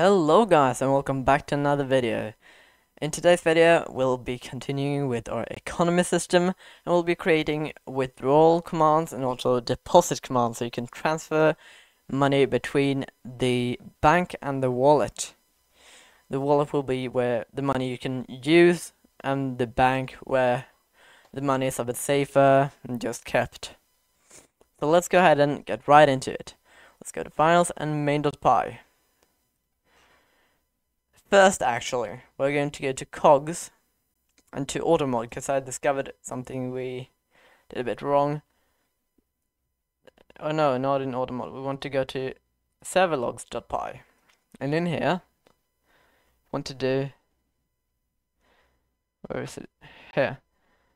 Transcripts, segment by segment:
Hello guys and welcome back to another video. In today's video we'll be continuing with our economy system and we'll be creating withdrawal commands and also deposit commands so you can transfer money between the bank and the wallet. The wallet will be where the money you can use and the bank where the money is a bit safer and just kept. So let's go ahead and get right into it. Let's go to files and main.py. First, actually, we're going to go to cogs and to automod because I discovered something we did a bit wrong. Oh no, not in automod. We want to go to serverlogs.py and in here, want to do where is it? Here.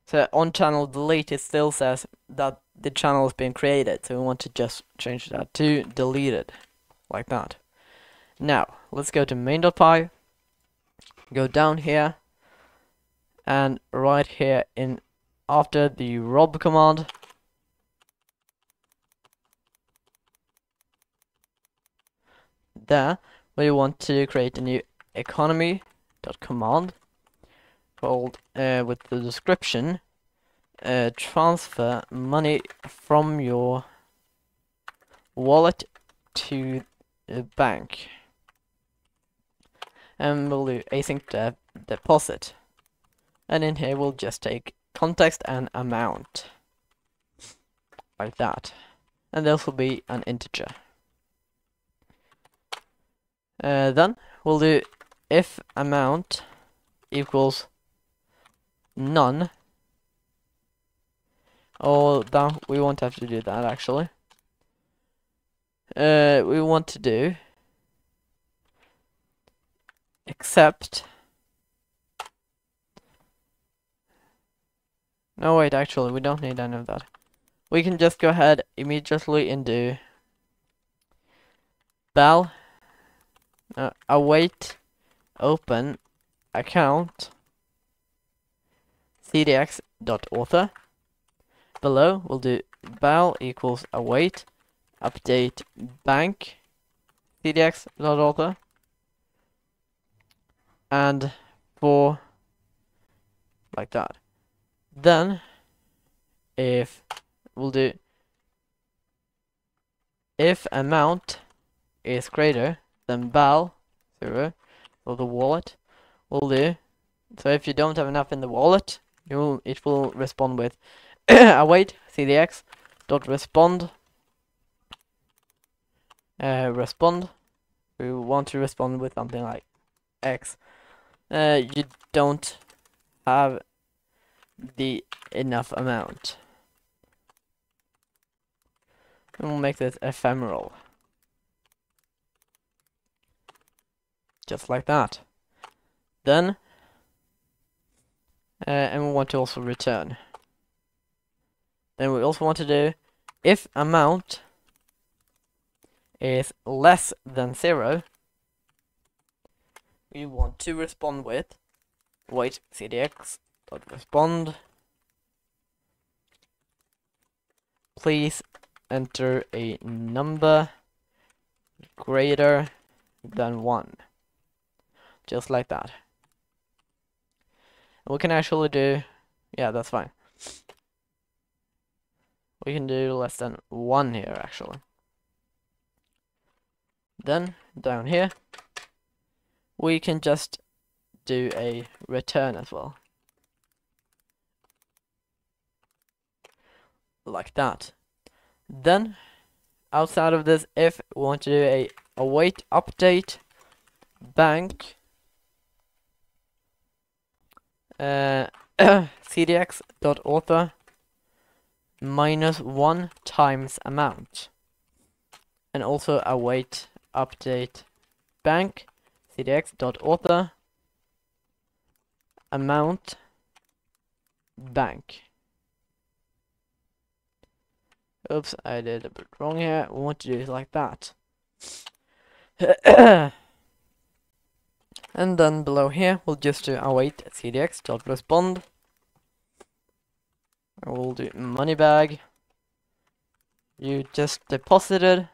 So on channel delete it still says that the channel has been created, so we want to just change that to deleted, like that. Now, let's go to main.py go down here and right here in after the rob command. There we want to create a new economy dot command called uh, with the description uh, transfer money from your wallet to the bank and we'll do async de deposit. And in here we'll just take context and amount. Like that. And this will be an integer. Uh, then we'll do if amount equals none. Oh, that we won't have to do that actually. Uh, we want to do except. No wait actually we don't need any of that. We can just go ahead immediately and do bell. Uh, await open account. Ctx dot author. Below we'll do bell equals await update bank. Ctx dot author and for like that. Then if we'll do if amount is greater than bal zero or the wallet will do. So if you don't have enough in the wallet, you will it will respond with await ctx dot respond uh, respond. We want to respond with something like x uh, you don't have the enough amount. And we'll make this ephemeral. Just like that. Then, uh, and we want to also return. Then we also want to do if amount is less than zero, we want to respond with wait ctx dot respond. Please enter a number greater than 1 just like that. We can actually do yeah that's fine. We can do less than 1 here actually. Then down here we can just do a return as well. Like that. Then, outside of this, if we want to do a await update bank uh, ctx.author minus one times amount and also await update bank ctx.author amount bank. Oops, I did a bit wrong here. We want to do it like that. and then below here, we'll just do await ctx.respond. We'll do money bag. You just deposited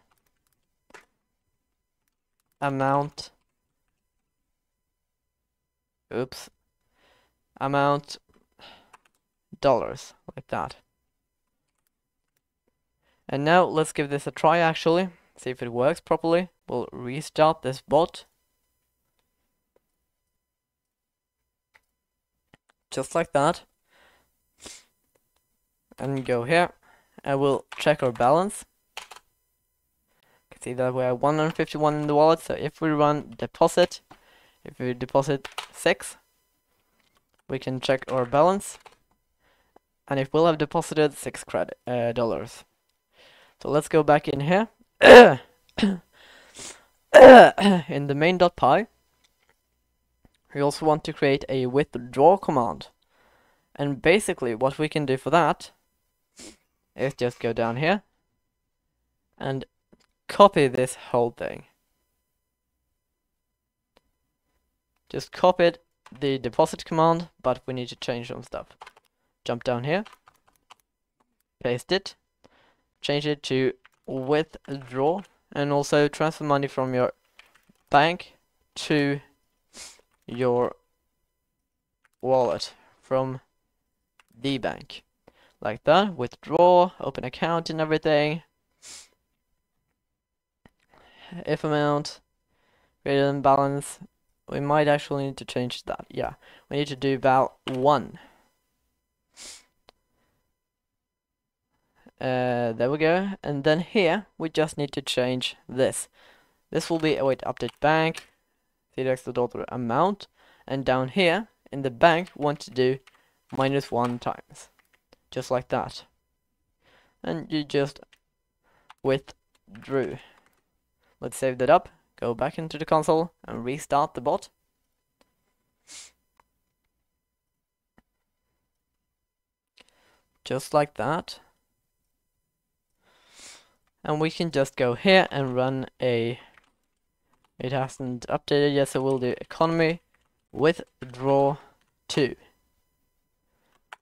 amount oops, amount dollars, like that. And now let's give this a try actually, see if it works properly. We'll restart this bot. Just like that. And go here. And we'll check our balance. You can see that we have 151 in the wallet, so if we run deposit, if we deposit 6, we can check our balance. And if we'll have deposited 6 credit uh, dollars. So let's go back in here. in the main.py, we also want to create a withdraw command. And basically what we can do for that is just go down here and copy this whole thing. Just copy the deposit command, but we need to change some stuff. Jump down here, paste it, change it to withdraw and also transfer money from your bank to your wallet from the bank like that withdraw open account and everything if amount greater than balance we might actually need to change that yeah we need to do about one Uh, there we go. And then here, we just need to change this. This will be, oh wait, update bank, select the dollar amount, and down here, in the bank, want to do minus one times. Just like that. And you just withdrew. Let's save that up, go back into the console, and restart the bot. Just like that. And we can just go here and run a it hasn't updated yet so we'll do economy withdraw 2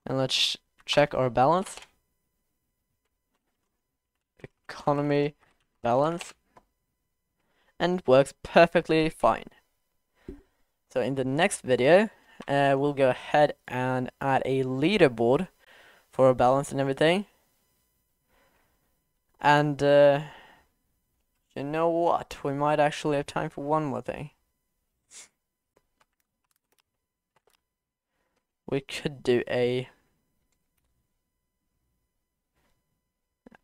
and let's check our balance. Economy balance and works perfectly fine so in the next video uh, we'll go ahead and add a leaderboard for our balance and everything and, uh, you know what? We might actually have time for one more thing. We could do a...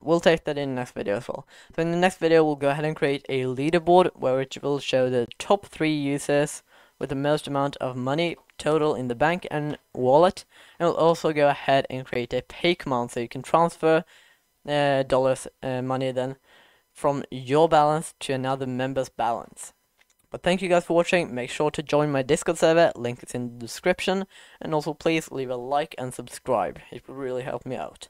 We'll take that in the next video as well. So in the next video, we'll go ahead and create a leaderboard where it will show the top three users with the most amount of money total in the bank and wallet. And we'll also go ahead and create a pay command so you can transfer uh, dollars uh, money then from your balance to another member's balance. But thank you guys for watching. Make sure to join my Discord server. Link is in the description. And also please leave a like and subscribe. It would really help me out.